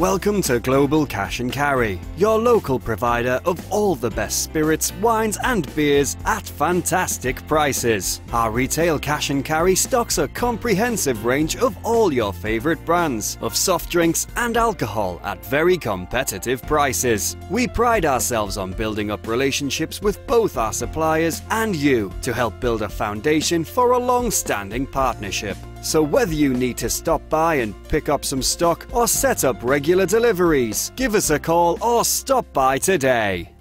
Welcome to Global Cash and Carry, your local provider of all the best spirits, wines, and beers at fantastic prices. Our retail cash and carry stocks a comprehensive range of all your favourite brands of soft drinks and alcohol at very competitive prices. We pride ourselves on building up relationships with both our suppliers and you to help build a foundation for a long standing partnership. So, whether you need to stop by and pick up some stock or set up regular deliveries, give us a call or stop by today.